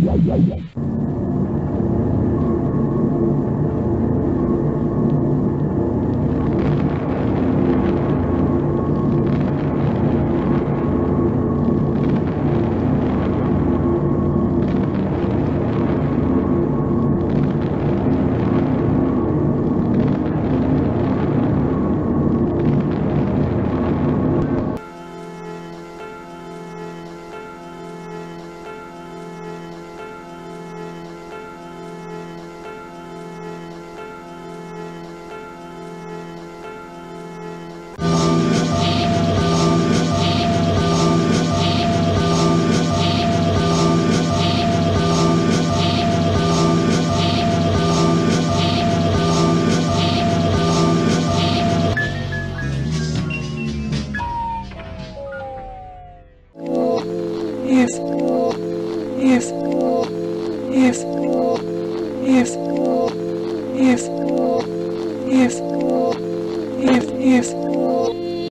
تیار if if if if if if if if